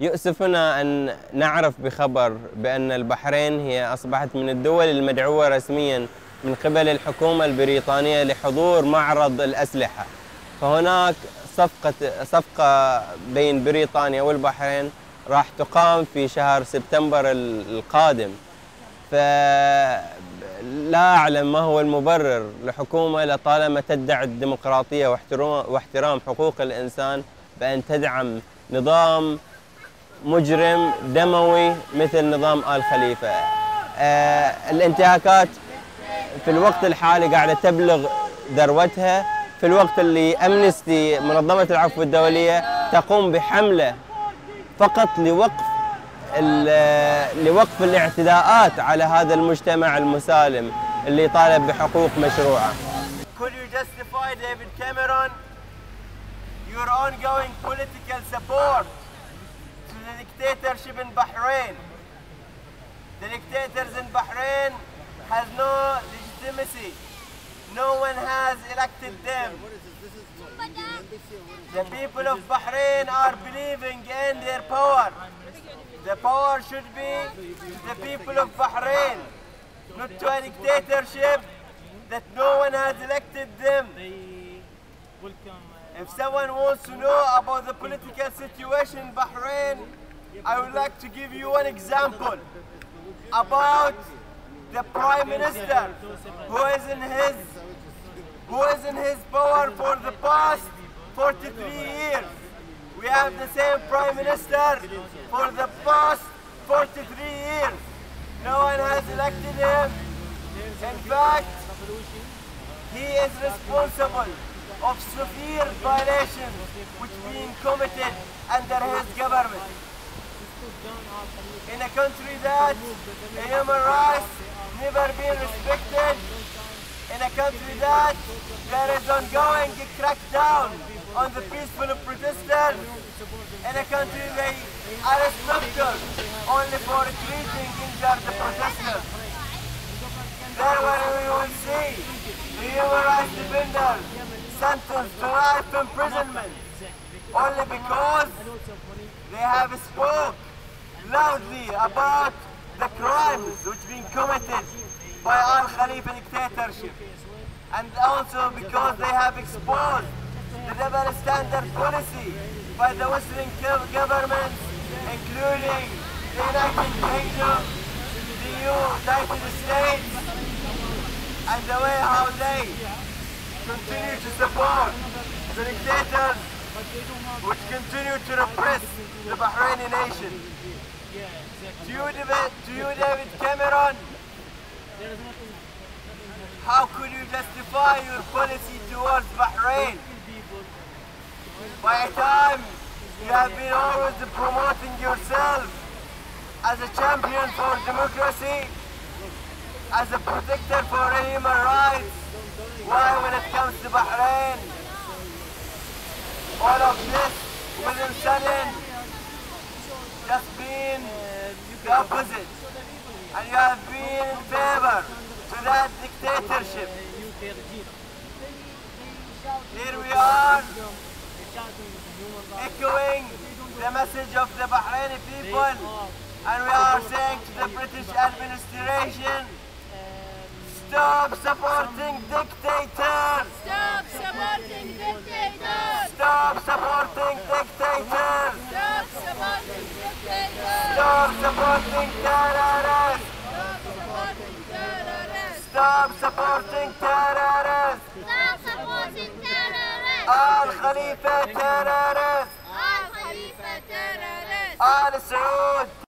يؤسفنا أن نعرف بخبر بأن البحرين هي أصبحت من الدول المدعوة رسميا من قبل الحكومة البريطانية لحضور معرض الأسلحة. فهناك صفقة صفقة بين بريطانيا والبحرين راح تقام في شهر سبتمبر القادم. فلا أعلم ما هو المبرر لحكومة لطالما تدعي الديمقراطية واحترام حقوق الإنسان بأن تدعم نظام مجرم دموي مثل نظام آل خليفة آه الانتهاكات في الوقت الحالي قاعدة تبلغ ذروتها في الوقت اللي أمنستي منظمة العفو الدولية تقوم بحملة فقط لوقف لوقف الاعتداءات على هذا المجتمع المسالم اللي طالب بحقوق مشروعة. Could you justify David Cameron your ongoing political support dictatorship in Bahrain? The dictators in Bahrain has no legitimacy. No one has elected them. The people of Bahrain are believing in their power. The power should be the people of Bahrain, not to a dictatorship that no one has elected them. If someone wants to know about the political situation in Bahrain, I would like to give you one example about the Prime Minister who is in his who is in his power for the past 43 years. We have the same Prime Minister for the past 43 years. No one has elected him. In fact, he is responsible of severe violations which being committed under his government. In a country that human rights never been respected, in a country that there is ongoing crackdown on the peaceful protesters, in a country they arrest doctors only for treating injured protesters. There we will see the human rights defenders sentenced to life imprisonment. Only because they have spoke loudly about the crimes which have been committed by Al Khalifa dictatorship. And also because they have exposed the double standard policy by the Western governments including the United Kingdom, the United States and the way how they continue to support the dictators which continue to repress the Bahraini nation. To you, David, to you, David Cameron, how could you justify your policy towards Bahrain? By a time you have been always promoting yourself as a champion for democracy, as a protector for human rights, all of this within sudden just been the opposite. And you have been in favor to that dictatorship. Here we are echoing the message of the Bahraini people and we are saying to the British administration Stop supporting dictators! Stop supporting dictators! Supporting terrorists! Stop supporting terrorists! Stop supporting terrorists! Al Khalifa terrorists! Al Khalifa terrorists! Al Saud